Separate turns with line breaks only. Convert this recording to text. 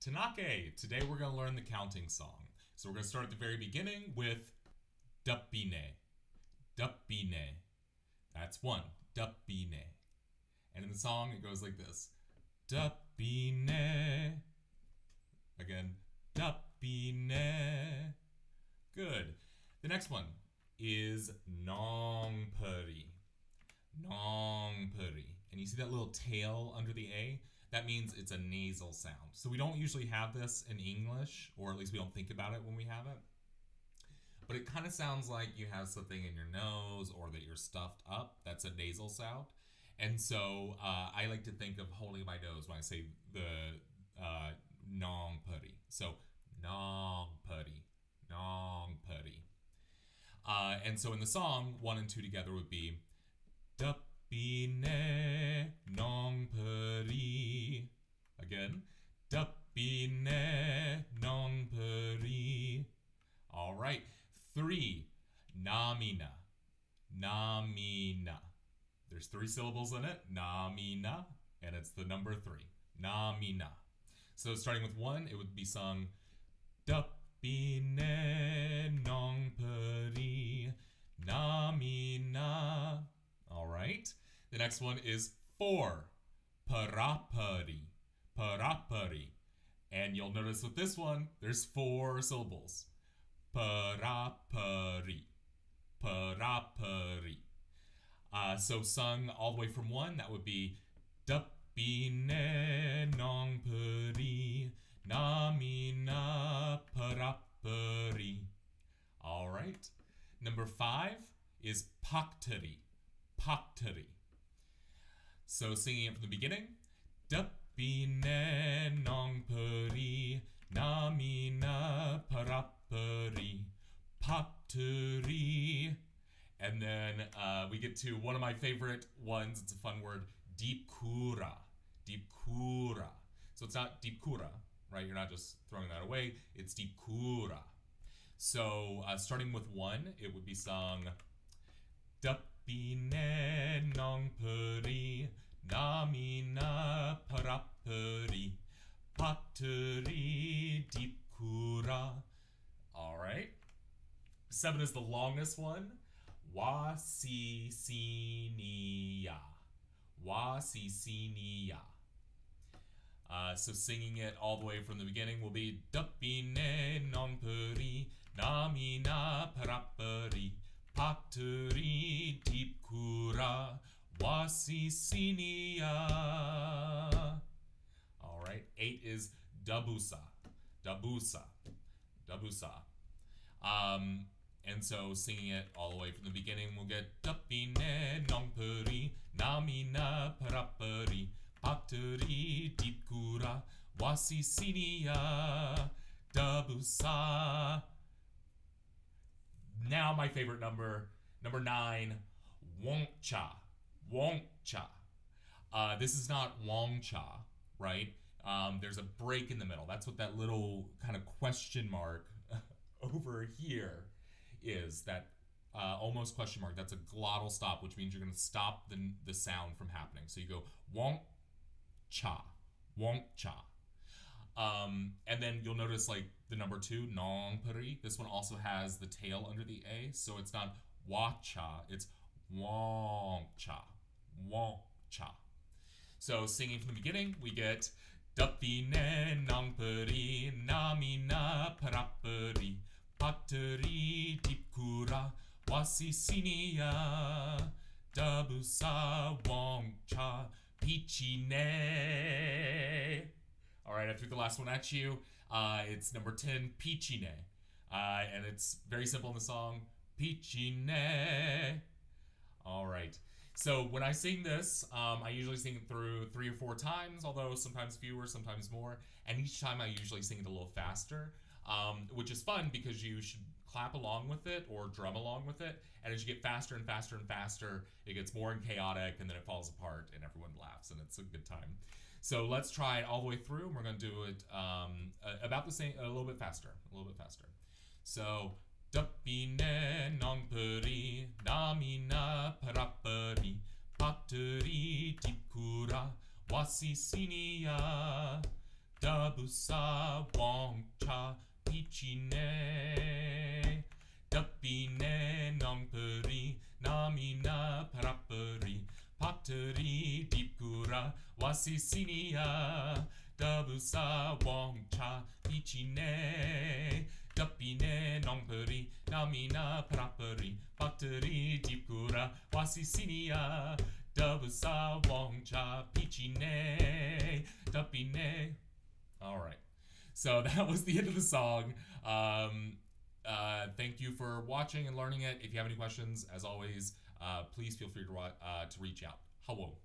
Tanake. Today we're going to learn the counting song. So we're going to start at the very beginning with dappine. Dappine. That's one. Dappine. And in the song it goes like this. Dappine. Again. Dappine. Good. The next one is nongpuri. Nongpuri. And you see that little tail under the A? That means it's a nasal sound. So we don't usually have this in English, or at least we don't think about it when we have it. But it kind of sounds like you have something in your nose or that you're stuffed up. That's a nasal sound. And so uh, I like to think of holding my nose when I say the uh, nong putty. So nong putty, nong putty. Uh, and so in the song, one and two together would be dup Dappine non peri. Again. Dappine non peri. All right. Three. Namina. Namina. There's three syllables in it. Namina. And it's the number three. Namina. So starting with one, it would be sung Dappine non peri. Namina. All right. The next one is four. Parapari. Parapari. And you'll notice with this one, there's four syllables. Parapari. Parapari. Uh, so sung all the way from one, that would be Dappine nong peri namina parapari. All right. Number five is paktari. Paktari. So singing it from the beginning. Dappine nong peri namina parapari paktari. And then uh, we get to one of my favorite ones. It's a fun word. Deep kura. Deep kura. So it's not deep kura, right? You're not just throwing that away. It's deep kura. So uh, starting with one, it would be sung. Dappine nong namina paraperi pateri deep kura. All right. Seven is the longest one. Wasi, si, ni, ya, wasi, Wasisinia. Wasisinia. Uh, so singing it all the way from the beginning will be Dappine non peri namina deep kura wasisinia. All right, eight is dabusa, dabusa, dabusa. Um, and so singing it all the way from the beginning, we'll get Dapine nongpuri namina parapari paturi dipkura wasisinia dabusa. Now my favorite number, number nine, woncha, woncha. Uh, this is not Wong Cha, right? Um, there's a break in the middle. That's what that little kind of question mark over here is that uh, almost question mark. That's a glottal stop, which means you're going to stop the, the sound from happening. So you go wonk cha, wonk cha. Um, and then you'll notice like the number two, nong peri. This one also has the tail under the A, so it's not wa cha, it's wonk cha, wonk cha. So singing from the beginning, we get Dapine nong peri namina paraperi pateri dipkura wasisinia dabusa wong cha pichine. All right, I threw the last one at you. Uh, it's number 10, Pichine. Uh, and it's very simple in the song, Pichine. All right. So when I sing this, um, I usually sing it through three or four times, although sometimes fewer, sometimes more. And each time I usually sing it a little faster, um, which is fun because you should clap along with it or drum along with it. And as you get faster and faster and faster, it gets more and chaotic and then it falls apart and everyone laughs and it's a good time. So let's try it all the way through. And we're going to do it um, about the same, a little bit faster, a little bit faster. So Dappine non peri namina parapari pateri tipkura wasisinia Dabusa Wongcha Pichine Dapine Nongperi Namina Paraperi Pateri Dipkura Wasisinia Dabusa Wongcha Pichine Dapine Nongperi Namina Paraperi Pateri Dipkura Wasisinia Dabusa Wongcha Pichine Dapine all right. So that was the end of the song. Um, uh, thank you for watching and learning it. If you have any questions, as always, uh, please feel free to, uh, to reach out. Hello.